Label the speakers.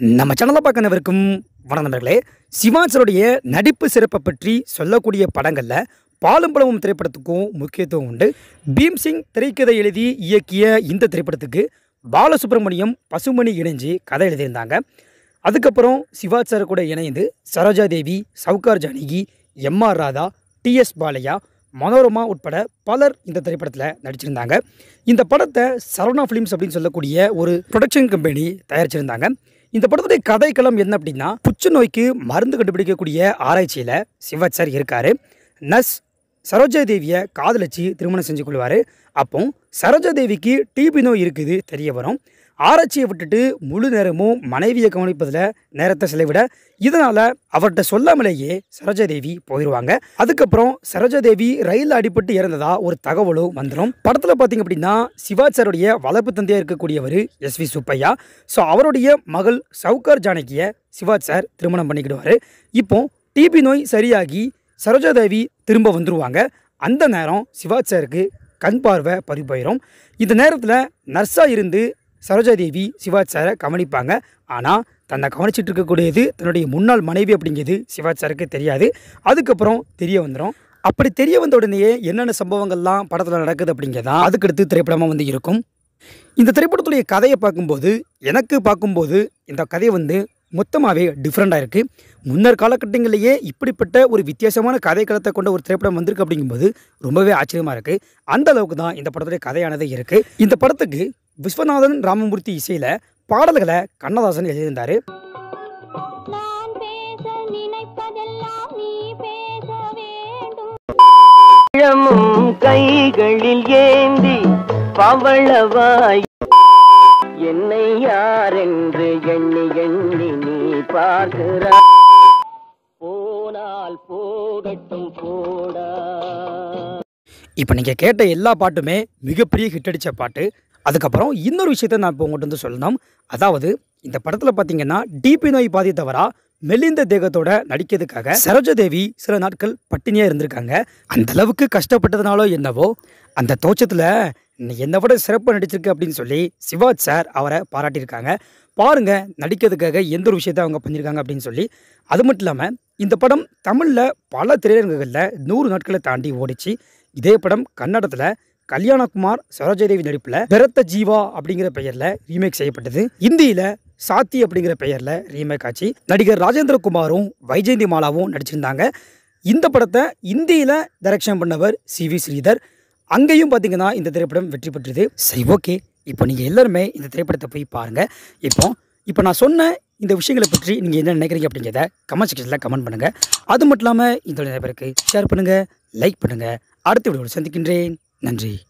Speaker 1: நம்ம சேனலை பார்க்கணவருக்கும் வணக்கம் நண்பர்களே. சிவாசருடைய நடிப்பு சிறப்பை பற்றி சொல்லக்கூடிய படங்களில் பாலும் பழமும் திரைப்படத்துக்கும் முக்கியத்துவம் உண்டு. பீம்சிங் திரைக்கதை எழுதி இயக்கிய இந்த திரைப்படத்துக்கு பாலசுப்ரமணியம் பசுமணி இணைஞ்சு கதை எழுதியிருந்தாங்க. அதுக்கப்புறம் சிவாஜ் சார் கூட இணைந்து Saroja Devi Sowcar Janaki M R Radha TS Balaiah Manorama உட்பட பலர் இந்த திரைப்படத்தில் நடிச்சிருந்தாங்க. இந்த படத்தை சரவணா ஃபிலிம்ஸ் அப்படின்னு சொல்லக்கூடிய ஒரு ப்ரொடக்ஷன் கம்பெனி தயாரிச்சிருந்தாங்க. இந்த படத்துடைய கதைக்களம் என்ன அப்படின்னா புற்றுநோய்க்கு மருந்து கண்டுபிடிக்கக்கூடிய ஆராய்ச்சியில் சிவாஜ் சார் நஸ் நர்ஸ் சரோஜா தேவியை காதலிச்சு திருமணம் செஞ்சு கொள்வார். அப்போ சரோஜா தேவிக்கு டிபி நோய் இருக்குது தெரிய வரும். ஆராய்ச்சியை விட்டுட்டு முழு நேரமும் மனைவியை கவனிப்பதில் நேரத்தை செலவிட இதனால் அவர்கிட்ட சொல்லாமலேயே சரோஜாதேவி போயிடுவாங்க அதுக்கப்புறம் சரோஜாதேவி ரயிலில் அடிபட்டு இறந்ததா ஒரு தகவலும் வந்துடும் படத்தில் பார்த்தீங்க அப்படின்னா சிவாஜ் சாருடைய வளர்ப்பு தந்தையாக இருக்கக்கூடியவர் எஸ் வி சுப்பையா. ஸோ அவருடைய மகள் சவுகார் ஜானகியை சிவாஜ் சார் திருமணம் பண்ணிக்கிடுவார். இப்போ டிபி நோய் சரியாகி சரோஜாதேவி திரும்ப வந்துடுவாங்க அந்த நேரம் சிவாஜ் சாருக்கு கண் பார்வை பறி போயிடும் இந்த நேரத்தில் நர்ஸாக இருந்து சரோஜா தேவி சிவாஜ் சாரை கவனிப்பாங்க. ஆனால் தன்னை கவனிச்சிட்டு இருக்கக்கூடியது தன்னுடைய முன்னாள் மனைவி அப்படிங்கிறது சிவாஜ் சாருக்கு தெரியாது. அதுக்கப்புறம் தெரிய வந்துடும் அப்படி தெரிய வந்த உடனேயே என்னென்ன சம்பவங்கள்லாம் படத்தில் நடக்குது அப்படிங்கிறதா அதுக்கடுத்து திரைப்படமாக வந்து இருக்கும். இந்த திரைப்படத்துடைய கதையை பார்க்கும்போது எனக்கு பார்க்கும்போது இந்த கதை வந்து மொத்தமாகவே டிஃப்ரெண்ட்டாக இருக்குது முன்னர் காலகட்டங்களிலேயே இப்படிப்பட்ட ஒரு வித்தியாசமான கதைக்களத்தை கொண்ட ஒரு திரைப்படம் வந்திருக்கு அப்படிங்கும்போது ரொம்பவே ஆச்சரியமாக இருக்குது அந்த அளவுக்கு தான் இந்த படத்துடைய கதையானது இருக்குது இந்த படத்துக்கு விஸ்வநாதன் ராமமூர்த்தி இசையில் பாடல்களை கண்ணதாசன் எழுதியிருந்தார்.
Speaker 2: கைகளில் ஏந்தி பவளவாய் என்னை யாரென்று எண்ணி எண்ணி நீ பார்க்கிறாய். போனால் போகட்டும் போடா.
Speaker 1: இப்போ நீங்கள் கேட்ட எல்லா பாட்டுமே மிகப்பெரிய ஹிட் அடித்த பாட்டு. அதுக்கப்புறம் இன்னொரு விஷயத்தை நான் இப்போ உங்கள்கிட்ட வந்து சொல்லணும். அதாவது இந்த படத்தில் பார்த்தீங்கன்னா டிபி நோய் பாதித்தவரா மெலிந்த தேகத்தோட நடிக்கிறதுக்காக சரோஜதேவி சில நாட்கள் பட்டினியாக இருந்திருக்காங்க. அந்த அளவுக்கு கஷ்டப்பட்டதுனாலோ என்னவோ அந்த தோற்றத்தில் என்னை விட சிறப்பாக நடிச்சிருக்கு அப்படின்னு சொல்லி சிவாஜ் சார் அவரை பாராட்டியிருக்காங்க. பாருங்கள் நடிக்கிறதுக்காக எந்த ஒரு விஷயத்தை அவங்க பண்ணியிருக்காங்க அப்படின்னு சொல்லி. அது மட்டும் இல்லாமல் இந்த படம் தமிழில் பல திரையரங்குகளில் நூறு நாட்களை தாண்டி ஓடிச்சு. இதே படம் கன்னடத்தில் கல்யாணகுமார் சரோஜாதேவி நடிப்பில் பெரத்த ஜீவா அப்படிங்கிற பெயரில் ரீமேக் செய்யப்பட்டது. இந்தியில் சாத்தி அப்படிங்கிற பெயரில் ரீமேக் ஆச்சு. நடிகர் ராஜேந்திரகுமாரும் வைஜெயந்தி மாலாவும் நடிச்சிருந்தாங்க. இந்த படத்தை இந்தியில் டைரக்ஷன் பண்ணவர் சி வி ஸ்ரீதர். அங்கேயும் பார்த்தீங்கன்னா இந்த திரைப்படம் வெற்றி பெற்றது. சரி ஓகே. இப்போ நீங்கள் எல்லாருமே இந்த திரைப்படத்தை போய் பாருங்கள் இப்போ இப்போ நான் சொன்ன இந்த விஷயங்களை பற்றி நீங்கள் என்ன நினைக்கிறீங்க அப்படிங்கிறத கமெண்ட் செக்ஷனில் கமெண்ட் பண்ணுங்கள் அது மட்டும் இல்லாமல் இந்த நிறைய பேருக்கு ஷேர் பண்ணுங்கள் லைக் பண்ணுங்கள் அடுத்த வீடியோவில் சந்திக்கின்றேன். நன்றி.